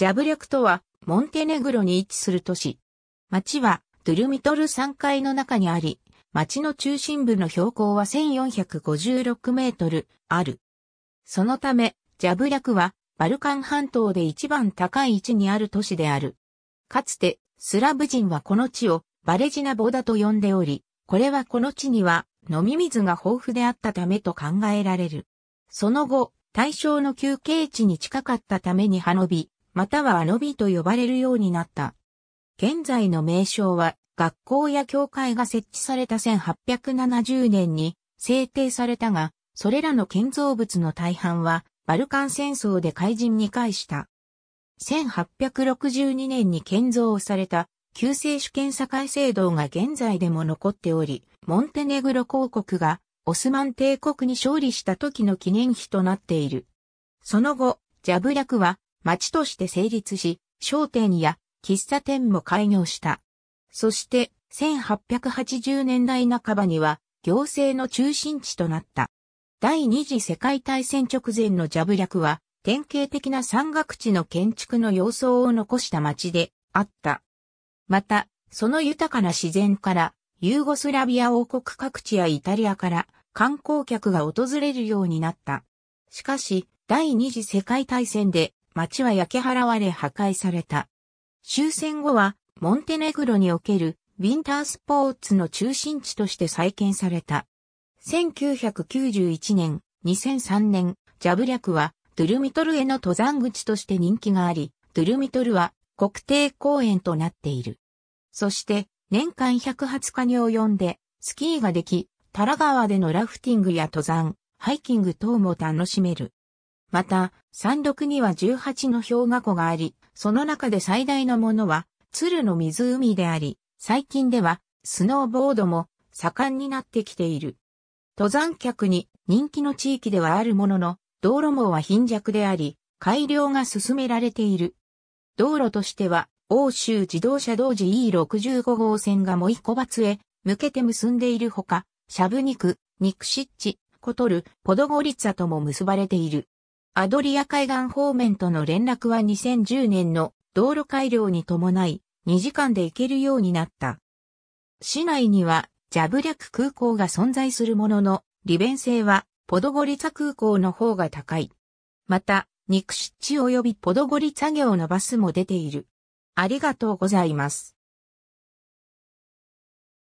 ジャブリャクとは、モンテネグロに位置する都市。町は、ドゥルミトル山階の中にあり、町の中心部の標高は1456メートルある。そのため、ジャブリャクは、バルカン半島で一番高い位置にある都市である。かつて、スラブ人はこの地をバレジナボダと呼んでおり、これはこの地には飲み水が豊富であったためと考えられる。その後、対象の休憩地に近かったためにハノビ、またはアノビと呼ばれるようになった。現在の名称は、学校や教会が設置された1870年に制定されたが、それらの建造物の大半は、バルカン戦争で開人に返した。1862年に建造された旧正主権境制度が現在でも残っており、モンテネグロ公国がオスマン帝国に勝利した時の記念碑となっている。その後、ジャブリャクは町として成立し、商店や喫茶店も開業した。そして、1880年代半ばには行政の中心地となった。第二次世界大戦直前のジャブリャクは、典型的な山岳地の建築の様相を残した町であった。また、その豊かな自然から、ユーゴスラビア王国各地やイタリアから観光客が訪れるようになった。しかし、第二次世界大戦で町は焼け払われ破壊された。終戦後は、モンテネグロにおけるウィンタースポーツの中心地として再建された。1991年、2003年、ジャブリャクはドゥルミトルへの登山口として人気があり、ドゥルミトルは国定公園となっている。そして年間120日に及んでスキーができ、タラ川でのラフティングや登山、ハイキング等も楽しめる。また、山麓には18の氷河湖があり、その中で最大のものは、鶴の湖であり、最近では、スノーボードも盛んになってきている。登山客に人気の地域ではあるものの、道路網は貧弱であり、改良が進められている。道路としては、欧州自動車道路 E65 号線がモイコバツへ向けて結んでいるほか、シャブニク、ニクシッチ、コトル、ポドゴリッツァとも結ばれている。アドリア海岸方面との連絡は2010年の道路改良に伴い2時間で行けるようになった。市内にはジャブリャク空港が存在するものの利便性はポドゴリツァ空港の方が高い。また、肉湿地及びポドゴリツァ業のバスも出ている。ありがとうございます。